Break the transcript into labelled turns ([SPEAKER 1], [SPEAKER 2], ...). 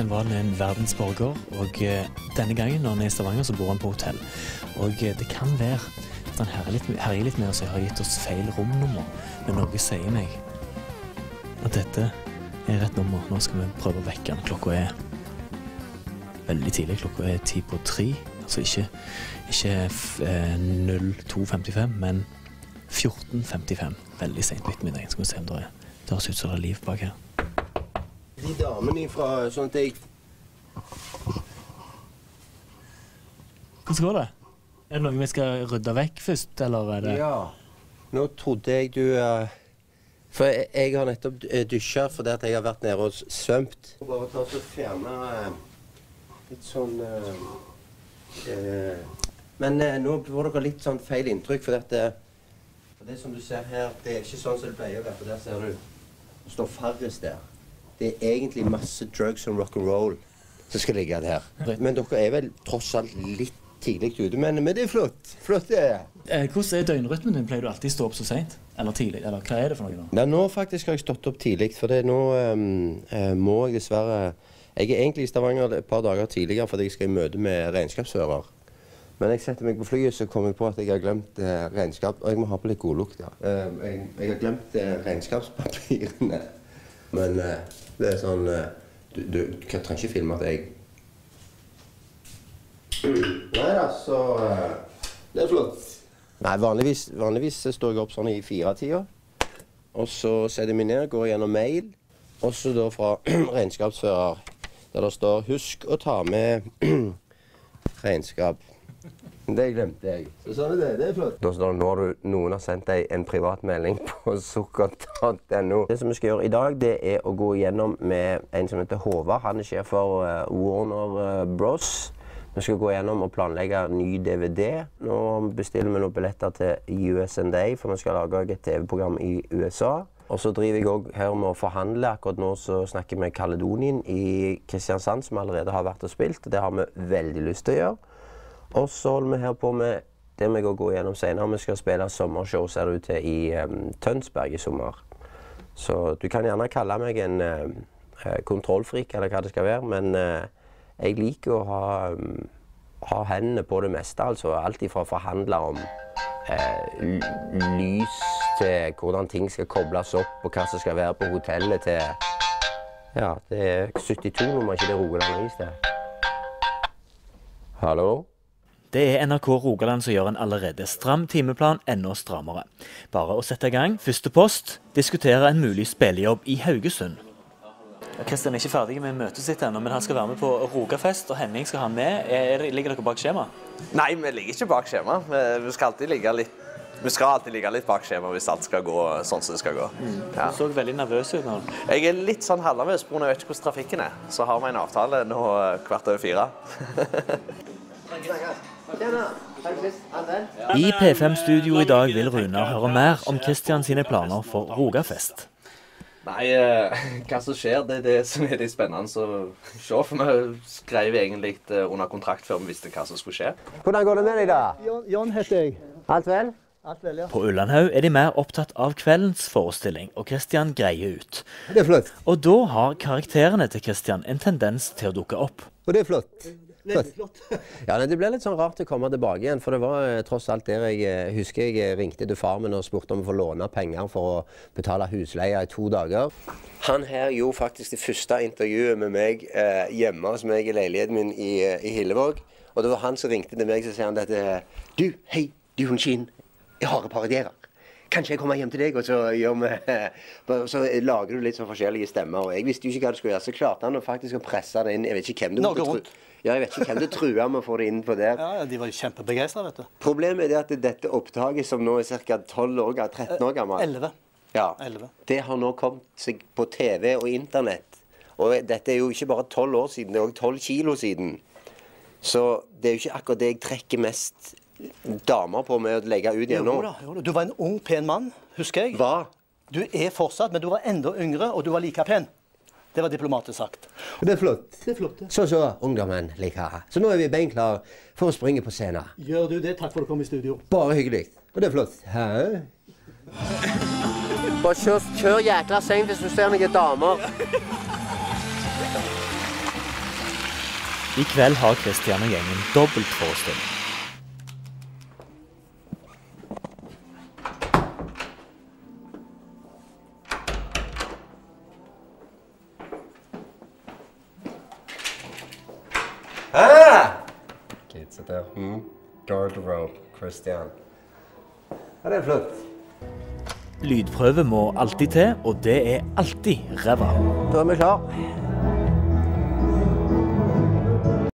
[SPEAKER 1] Kristian Valen er en verdensborger, og eh, denne gangen når han er i Stavanger, så bor han på hotell. Og eh, det kan være at han herjer litt, litt med oss og har gitt oss feil romnummer, men noe sier meg at dette er rett nummer. Nå skal vi prøve å vekke han. Klokka er veldig tidlig. Klokka er ti på tre. Altså ikke, ikke eh, 02.55, men 14.55. Veldig sent på ettermiddagen. Skal vi se om det er Det høres ut som det er liv bak her.
[SPEAKER 2] De damene ifra sånn at jeg
[SPEAKER 1] Hvordan går det? Er det noe vi skal rydde vekk først, eller er det
[SPEAKER 2] Ja. Nå trodde jeg du uh, For jeg, jeg har nettopp uh, dusja fordi at jeg har vært nede og svømt. Bare ta og fjerne uh, litt sånn uh, eh, Men eh, nå får dere litt sånn feil inntrykk, for dette For det som du ser her, det er ikke sånn som det pleier å være. For der ser du det står Farris der. Det er egentlig masse drugs og rock'n'roll som skal ligge der. Men dere er vel tross alt litt tidlig ute. Men, men det er flott. Flott det er.
[SPEAKER 1] Eh, Hvordan er døgnrytmen din? Pleier du alltid stå opp så seint? Eller tidlig? Eller hva er det for noe?
[SPEAKER 2] Ja, nå faktisk har jeg stått opp tidlig, for det, nå um, må jeg dessverre Jeg er egentlig i Stavanger et par dager tidligere fordi jeg skal i møte med regnskapsfører. Men jeg setter meg på flyet, så kommer jeg på at jeg har glemt eh, regnskap... Og jeg må ha på litt godlukt, ja. Eh, jeg, jeg har glemt eh, regnskapspapirene. Men eh, det er sånn eh, Du, du trenger ikke filme at jeg Nei da, så eh, Det er flott. Nei, vanligvis, vanligvis står jeg opp sånn i firetida. Og så setter jeg meg ned, går gjennom mail, og så da fra regnskapsfører, der det står 'Husk å ta med regnskap'. Det glemte jeg. Så sa du det. Det er flott. Da står det 'Nå har du, noen har sendt deg en privatmelding på sukker.no'. Det som vi skal gjøre i dag, det er å gå igjennom med en som heter Håvard. Han er sjef for eh, Warner eh, Bros. Vi skal gå gjennom og planlegge ny DVD. Nå bestiller vi noen billetter til USNDA, for vi skal lage et TV-program i USA. Og så driver jeg òg her med å forhandle. Akkurat nå så snakker vi med Kaledonien i Kristiansand, som allerede har vært og spilt. Det har vi veldig lyst til å gjøre. Og så holder vi her på med det vi går gå gjennom senere. Vi skal spille sommershow, ser det ut til, i um, Tønsberg i sommer. Så du kan gjerne kalle meg en uh, kontrollfrik, eller hva det skal være, men uh, jeg liker å ha, um, ha hendene på det meste. altså Alt ifra å forhandle om uh, lys til hvordan ting skal kobles opp, og hva som skal være på hotellet til Ja, det er 72-nummer, ikke det Rogaland Is, det? Hallo?
[SPEAKER 1] Det er NRK Rogaland som gjør en allerede stram timeplan enda strammere. Bare å sette i gang første post, diskutere en mulig spillejobb i Haugesund. Kristian er ikke ferdig med møtet sitt ennå, men han skal være med på Rogafest, og Henning skal ha med. Er, er, ligger dere bak skjema?
[SPEAKER 3] Nei, vi ligger ikke bak skjema. Vi, skal alltid ligge litt vi skal alltid ligge litt bak skjema hvis alt skal gå sånn som det skal gå. Ja.
[SPEAKER 1] Du så veldig nervøs ut nå.
[SPEAKER 3] Jeg er litt sånn halvnervøs pga. jeg vet ikke hvordan trafikken er. Så har vi en avtale nå eh, kvart over fire.
[SPEAKER 1] I P5-studio i dag vil Runar høre mer om Kristian sine planer for Rogafest.
[SPEAKER 3] Nei, eh, hva som skjer, det er det som er litt spennende å se. For vi skrev egentlig eh, under kontrakt før vi visste hva som skulle skje.
[SPEAKER 2] Hvordan går det med deg, da?
[SPEAKER 4] Jon, Jon heter jeg.
[SPEAKER 2] Alt vel?
[SPEAKER 4] Alt vel, ja.
[SPEAKER 1] På Ullandhaug er de mer opptatt av kveldens forestilling, og Kristian greier ut.
[SPEAKER 2] Det er flott.
[SPEAKER 1] Og da har karakterene til Kristian en tendens til å dukke opp.
[SPEAKER 2] Og det er flott.
[SPEAKER 4] Veldig flott.
[SPEAKER 2] Ja, Det ble litt sånn rart å komme tilbake igjen, for det var eh, tross alt der jeg eh, husker jeg eh, ringte til far min og spurte om å få låne penger for å betale husleia i to dager. Han her gjorde faktisk det første intervjuet med meg eh, hjemme hos meg i leiligheten min i, i Hillevåg. Og det var han som ringte til meg og sier han dette Du, hei, du Hundskin. Jeg har et parodierer. Kanskje jeg kommer hjem til deg, og så, vi, så lager du litt sånn forskjellige stemmer. Og jeg visste jo ikke hva du skulle gjøre, så klarte han å faktisk å presse det inn. Jeg vet ikke hvem du
[SPEAKER 4] Norge
[SPEAKER 2] måtte
[SPEAKER 4] Rundt.
[SPEAKER 2] Ja, jeg vet ikke hvem du trua med å få det inn på der.
[SPEAKER 4] Ja, ja, De var jo kjempebegeistra, vet du.
[SPEAKER 2] Problemet er det at dette opptaket, som nå er ca. 12 år, ga- 13 år gammelt
[SPEAKER 4] Elleve.
[SPEAKER 2] ja,
[SPEAKER 4] Elleve.
[SPEAKER 2] Det har nå kommet seg på TV og internett. Og dette er jo ikke bare 12 år siden, det er òg 12 kilo siden. Så det er jo ikke akkurat det jeg trekker mest damer på med å legge ut igjen nå.
[SPEAKER 4] Jo da. Du var en ung, pen mann, husker jeg.
[SPEAKER 2] Hva?
[SPEAKER 4] Du er fortsatt, men du var enda yngre, og du var like pen. Det var diplomatisk sagt.
[SPEAKER 2] Det er flott.
[SPEAKER 4] Det er flott. det.
[SPEAKER 2] Så så, ungdommen liker. Så nå er vi beinklare for å springe på scenen.
[SPEAKER 4] Gjør du det? Takk for at du kom i studio.
[SPEAKER 2] Bare hyggelig. Og det er flott. Hæ? Bare kjør, kjør jækla seint hvis du ser noen damer.
[SPEAKER 1] I kveld har Kristian og gjengen dobbelt
[SPEAKER 2] Kids der. Mm. Garderobe. Christian. Ja, det er flott.
[SPEAKER 1] Lydprøve må alltid til, og det er alltid ræva.
[SPEAKER 2] Da er vi klar.